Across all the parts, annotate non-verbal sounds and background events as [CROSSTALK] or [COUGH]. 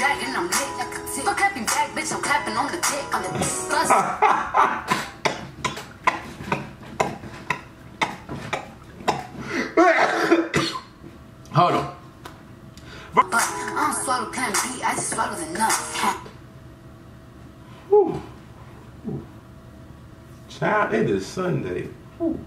dragging, I'm lit like a tick. For clapping back, bitch, I'm clapping on the dick. On the dick [LAUGHS] bust. Hold on. But I don't swallow plan B, I just swallow the nuts. Whew. Whew. Child, it is Sunday. Whew.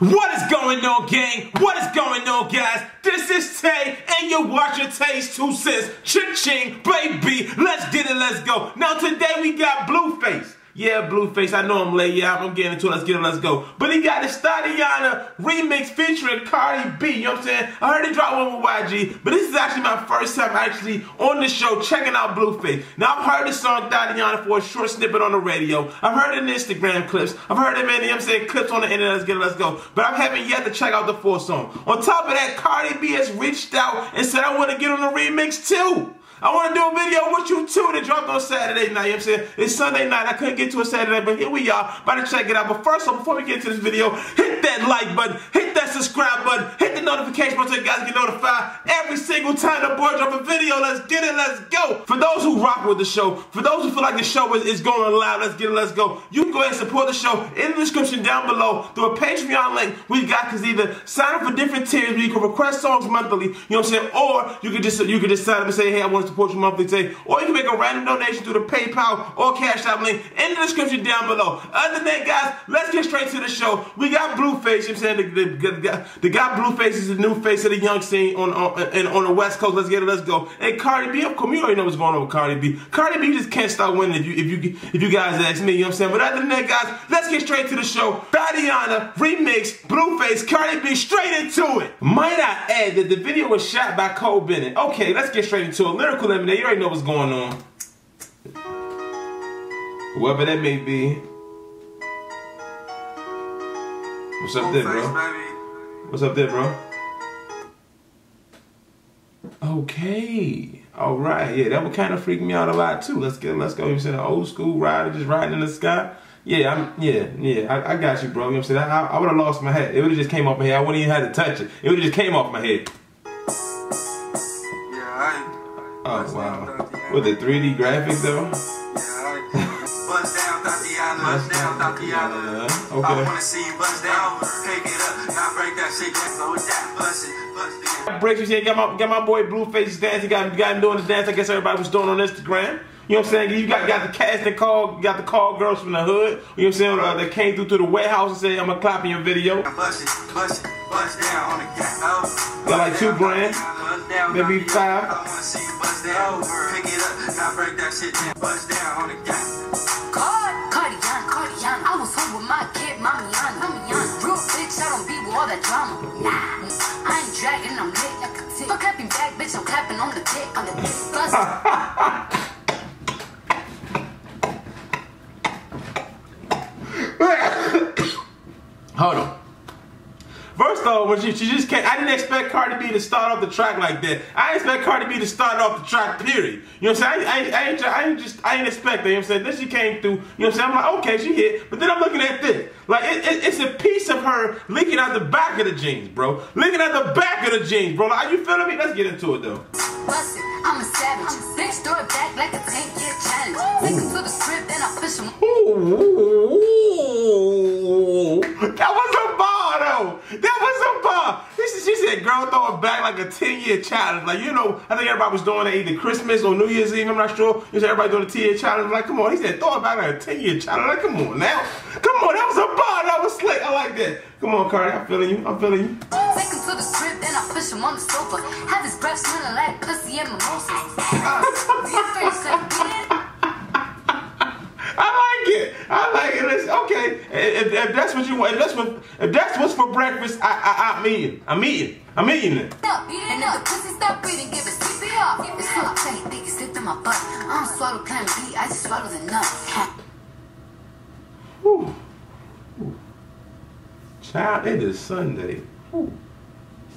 What is going on, gang? What is going on, guys? This is Tay, and you're watching Tay's Two Cents. Cha-ching, baby. Let's get it, let's go. Now, today we got Blueface. Yeah, Blueface, I know I'm late. Yeah, I'm getting into it. Let's get it, let's go. But he got his Thotiana remix featuring Cardi B. You know what I'm saying? I heard he dropped one with YG, but this is actually my first time actually on the show checking out Blueface. Now, I've heard the song Thotiana for a short snippet on the radio. I've heard it in Instagram clips. I've heard it, man, you know what I'm saying, clips on the internet. Let's get it, let's go. But I haven't yet to check out the full song. On top of that, Cardi B has reached out and said, I want to get on the remix too. I want to do a video with you too that dropped on Saturday night. You know what I'm saying? It's Sunday night. I couldn't get to it Saturday, but here we are. About to check it out. But first off, before we get into this video, hit that like button, hit that subscribe button, hit the notification button so you guys get notified every single time the boy drop a video. Let's get it. Let's go. For those who rock with the show, for those who feel like the show is, is going live, let's get it. Let's go. You can go ahead and support the show in the description down below through a Patreon link we got because either sign up for different tiers where you can request songs monthly, you know what I'm saying, or you can just you can just sign up and say, hey, I want to support you monthly today or you can make a random donation through the PayPal or Cash App link in the description down below. Other than that, guys, let's get straight to the show. We got Blueface, you know what I'm saying? The, the, the, the guy Blueface is the new face of the young scene on, on, on, on the West Coast. Let's get it, let's go. And Cardi B, of course, you already know what's going on with Cardi B. Cardi B just can't stop winning if you if you if you guys ask me, you know what I'm saying? But other than that, guys, let's get straight to the show. Thotiana remix Blueface Cardi B straight into it. Might I add that the video was shot by Cole Bennett. Okay, let's get straight into it. Lyrical Lemonade, you already know what's going on. Whoever that may be. What's up there, bro? What's up there, bro? Okay. All right. Yeah, that would kind of freak me out a lot too. Let's get, let's go. You said an old school rider just riding in the sky. Yeah, I'm. Yeah, yeah. I, I got you, bro. You know what I'm saying? I, I would have lost my head. It would have just came off my head. I wouldn't even have to touch it. It would have just came off my head. Oh wow. With the 3D graphic though. Bust down, Thotiana. Bust down, Thotiana. Yeah, I okay. wanna see you bust down. Pick it up, now break that shit down. Bust it, bust it. Breaks you got my got my boy Blueface dancing, got got him doing his dance. I guess everybody was doing on Instagram. You know what I'm saying? You got got the cast that call, got the call girls from the hood. You know what I'm saying? Uh, that came through to the warehouse and said, "I'm gonna clap in your video." Bust it, bust it, bust down on the. Got like two grand, down, maybe Thotiana. five. I wanna see you bust down. Pick it up, now break that shit down. Bust down on the cat. Card, Cardian, Cardian. I was home with my kid, Mamiana, Mamiana. Real bitch, I don't be with all that drama. Nah, I ain't dragging, I'm lit like a tick. For clapping back, bitch, I'm clapping on the dick. On the [LAUGHS] dick bust. First off, when she, she just can't, I didn't expect Cardi B to start off the track like that. I didn't expect Cardi B to start off the track, period. You know what I'm saying? I, I, I, ain't, I ain't just, I ain't expect that. You know what I'm saying? Then she came through, you know what I'm saying? I'm like, okay, she hit. But then I'm looking at this. Like, it, it, it's a piece of her leaking out the back of the jeans, bro. Leaking out the back of the jeans, bro. Like, are you feeling me? Let's get into it, though. Girl, throw it back like a 10 year challenge. Like, you know, I think everybody was doing it either Christmas or New Year's Eve. I'm not sure. You said everybody doing a 10 year challenge. I'm like, come on. He said, throw it back like a 10 year challenge. Like, come on now. Come on. That was a bar. That was slick. I like that. Come on, Cardi. I'm feeling you. I'm feeling you. Take him to the then I push him on the sofa. Have his breath smelling like pussy and mimosas [LAUGHS] yeah. I like it. I like it. Listen, okay. If, if that's what you want, if that's what, if that's what's for breakfast, I, I, I'm eating. I'm eating. I'm eating it. up. And if the pussy stop breathing, give it CPR. It's so tight, they can slip in my butt. I don't swallow plan B, I just swallow the nuts. Whew. Whew. Child, it is Sunday. Whew.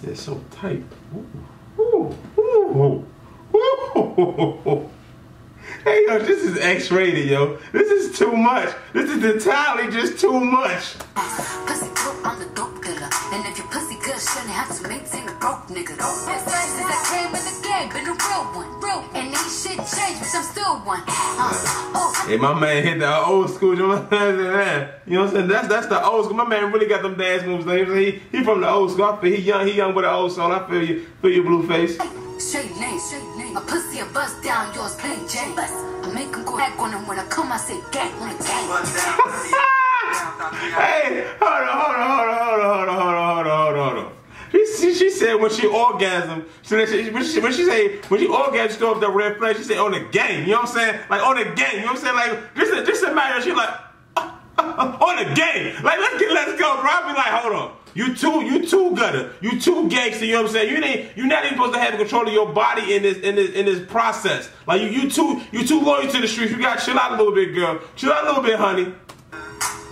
It's so tight. Whew. Whew. Whew. Whew. Hey, yo, this is X-rated, yo. This is too much. This is entirely just too much. Pussy dope, I'm the dope killer. And if your pussy good, shouldn't have to maintain a broke nigga. Though. Since I came in the game, been a real one. Real. And ain't shit changed. old one. Uh, oh, Hey, my man hit the old school. You know what I'm saying? That's that's the old school. My man really got them dance moves. Like, he he from the old school. I feel he young. He young with the old soul. I feel you. Feel your blue face. straight name, straight name. A pussy a bust down, yours plain Jane. I make him go back on him when I come. I say gang on the gang. [LAUGHS] Hey, hold on, hold on, hold on, hold on, hold on, hold on, hold on, hold on. She, she, she said when she orgasm, she, when she when she say when she orgasm, she throw up the red flag. She said on the game. You know what I'm saying? Like on the game. You know what I'm saying? Like this is a, just imagine she like [LAUGHS] on the game. Like let's get let's go, bro. I be like, hold on. You too, you too gutter. You too gangster, you know what I'm saying? You ain't you're not even supposed to have control of your body in this in this in this process. Like you you too you too loyal to the streets. You gotta chill out a little bit, girl. Chill out a little bit, honey.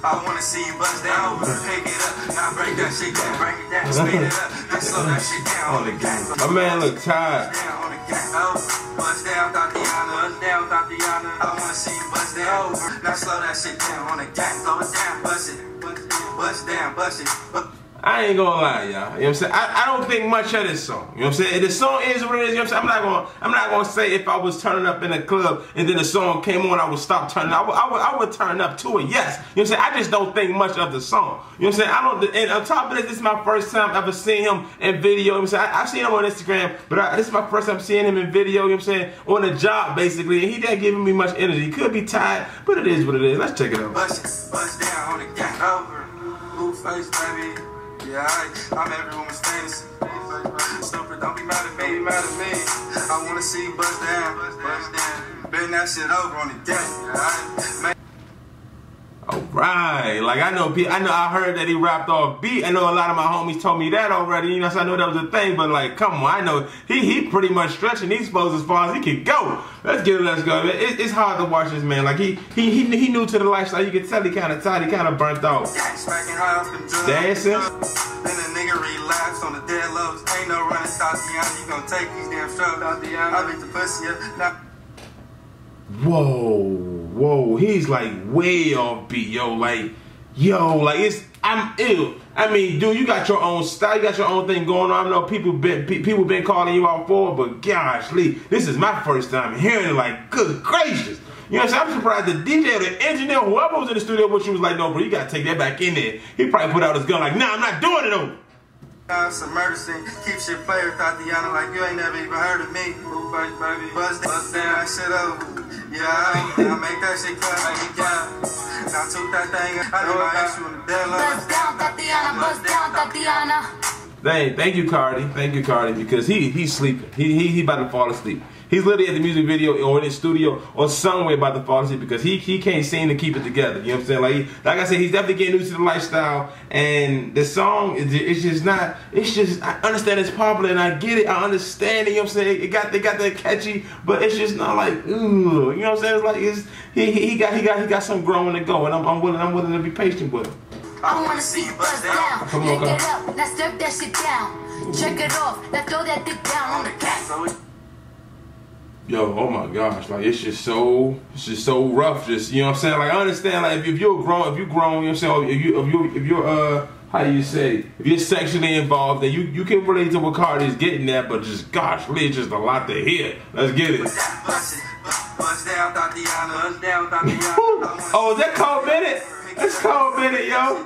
I wanna see you bust down, pick it up, now break that shit down, break it down, speed it up, now slow that shit down on the gang. My man look tired. Down on the gang, oh, bust down, Thotiana, bust down, Thotiana. I wanna see you bust down, now slow that shit down on the gang, slow it down, bust it, bust down, bust it. I ain't gonna lie, y'all. You know what I'm saying? I, I don't think much of this song. You know what I'm saying? The song is what it is, you know what I'm saying? I'm not gonna I'm not gonna say if I was turning up in a club and then the song came on, I would stop turning. I would, I would, I would turn up to it, yes. You know what I'm saying? I just don't think much of the song. You know what I'm saying? I don't and on top of this, this is my first time ever seeing him in video. You know what I'm saying? I, I've seen him on Instagram, but I, this is my first time seeing him in video, you know what I'm saying? On the job basically, and he didn't give me much energy. He could be tired, but it is what it is. Let's check it out. Bust bust down I'm every woman's fantasy. Stupid, don't be mad at me, mad at me. I wanna see you bust down, bust down. Bend that shit over on the deck. Yeah, right, like I know, I know, I heard that he rapped off beat. I know a lot of my homies told me that already. You know, so I know that was a thing. But like, come on, I know he he pretty much stretching these flows as far as he can go. Let's get it, let's go. It, it's hard to watch this man. Like he he he, he new to the lifestyle. You can tell he kind of tired. He kind of burnt out. smacking high off them drugs. Dancing. Then a nigga relapse on the dead lows. Ain't no running. You gon' take these damn strokes. Thotiana. I beat the pussy up. Whoa, whoa, he's like way off beat, yo. Like, yo, like it's I'm ill. I mean, dude, you got your own style, you got your own thing going on. I know people been people been calling you out for but gosh, Lee, this is my first time hearing it. Like, good gracious. You know what I'm saying? I'm surprised the DJ, the engineer, whoever was in the studio with you was like, no, bro, you gotta take that back in there. He probably put out his gun like, nah, I'm not doing it though. Submergency, keep your player, Thotiana, like you ain't never even heard of me. Move first, baby. Buzz, buzz that shit up. Yeah, I make that shit clap. like you can. Now took that thing, I know I asked you in the deadline. Buzz down, Thotiana, buzz down, Thotiana. Thank, thank you, Cardi. Thank you, Cardi, because he he's sleeping. He he he about to fall asleep. He's literally at the music video or in his studio or somewhere about to fall asleep because he he can't seem to keep it together. You know what I'm saying? Like he, like I said, he's definitely getting used to the lifestyle, and the song is it's just not. It's just I understand it's popular and I get it. I understand it. You know what I'm saying? It got they got that catchy, but it's just not like ooh. You know what I'm saying? It's like it's he he he got he got he got some growing to go, and I'm, I'm willing I'm willing to be patient with him. I wanna see you bust down. Come on, Lick it up, now stir that shit down. Check it off, now throw that dick down on the gang. Yo, oh my gosh, like it's just so, it's just so rough. Just you know what I'm saying. Like I understand, like if, if you're grown, if you're grown, you know what I'm saying. If you, if you, if you're uh, how do you say, if you're sexually involved, then you you can relate to what Cardi's getting at. But just gosh, it's just a lot to hear. Let's get it. Bust down, Thotiana. Bust down, Thotiana. [LAUGHS] Oh, is that cold minute? That's cold minute, yo.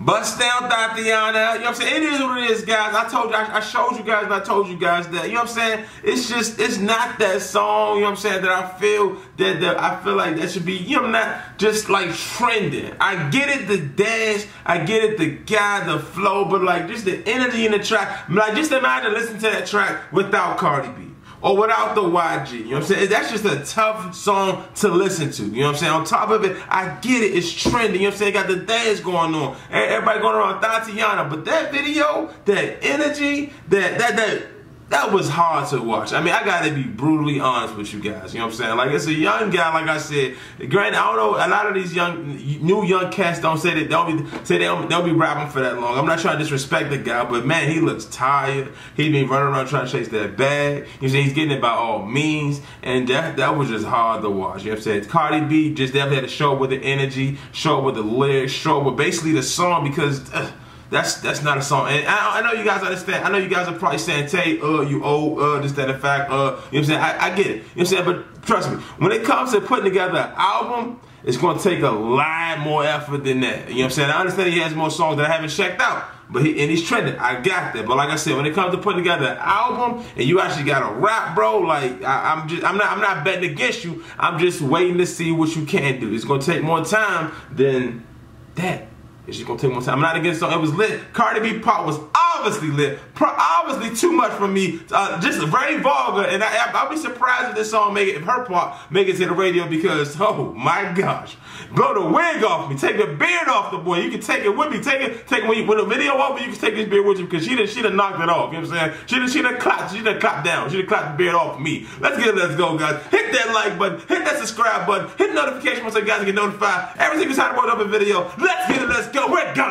Bust down Thotiana. You know what I'm saying? It is what it is, guys. I told you, I, I showed you guys, and I told you guys that. You know what I'm saying? It's just, it's not that song. You know what I'm saying? That I feel that, that I feel like that should be. You know, not just like trending. I get it, the dance. I get it, the guy, the flow, but like just the energy in the track. Like just imagine listening to that track without Cardi B or without the YG. You know what I'm saying? That's just a tough song to listen to. You know what I'm saying? On top of it, I get it. It's trending. You know what I'm saying? Got the dance going on. Everybody going around Thotiana. But that video, that energy, that that that that was hard to watch. I mean, I gotta be brutally honest with you guys. You know what I'm saying? Like, it's a young guy, like I said. Granted, I don't know. A lot of these young, new young cats don't say that they'll be say they don't, they'll be rapping for that long. I'm not trying to disrespect the guy, but man, he looks tired. He been running around trying to chase that bag. You know, he's getting it by all means, and that that was just hard to watch. You know what I'm saying? Cardi B just definitely had to show up with the energy, show up with the lyrics, show up with basically the song because. Uh, that's that's not a song. And I, I, know you guys understand. I know you guys are probably saying, Tay, uh, you old, uh, this, that, in fact, uh, you know what I'm saying? I, I get it. You know what I'm saying? But trust me, when it comes to putting together an album, it's going to take a lot more effort than that. You know what I'm saying? I understand he has more songs that I haven't checked out. But he, and he's trending. I got that. But like I said, when it comes to putting together an album and you actually got a rap, bro, like I, am just I'm not I'm not betting against you. I'm just waiting to see what you can do. It's gonna take more time than that. Just gonna take more time. I'm not against it. It was lit. Cardi B part was obviously lit. Pro- obviously too much for me. Uh, just very vulgar. And I, will be surprised if this song make it, if her part make it to the radio because, oh my gosh. Blow the wig off me. Take the beard off the boy. You can take it with me. Take it, take it when, you, when the video over, you can take this beard with you because she done, she done knocked it off. You know what I'm saying? She done, she done clapped, she done clapped down. She done clapped the beard off me. Let's get it, let's go, guys. Hit that like button, hit that subscribe button, hit notification so you guys can get notified every single time I put up a video. Let's get it, let's go. We're gone.